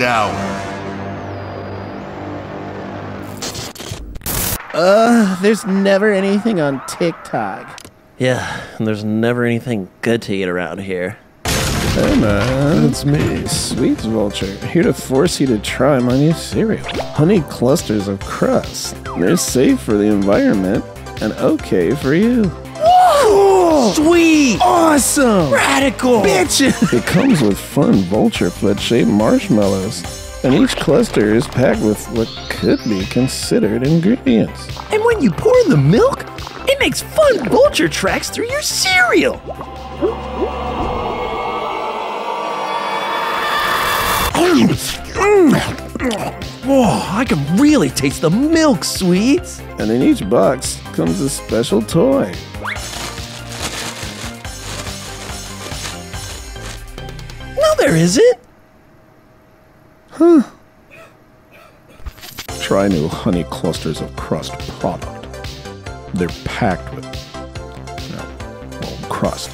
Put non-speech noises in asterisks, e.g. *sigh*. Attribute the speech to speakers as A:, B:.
A: it out.
B: Uh, there's never anything on TikTok.
C: Yeah, and there's never anything good to eat around here.
B: Hey man, it's me, Sweets Vulture, here to force you to try my new cereal. Honey Klusters of Krust. They're safe for the environment and okay for you.
C: Whoa! Sweet!
B: Awesome!
C: Radical!
B: Bitches! *laughs* It comes with fun vulture foot shaped marshmallows, and each cluster is packed with what could be considered ingredients.
C: And when you pour in the milk, it makes fun vulture tracks through your cereal. Whoa, I can really taste the milk, sweets.
B: And in each box comes a special toy.
C: No, there isn't.
B: Try new honey Klusters of Krust product. They're packed with, well, well crust.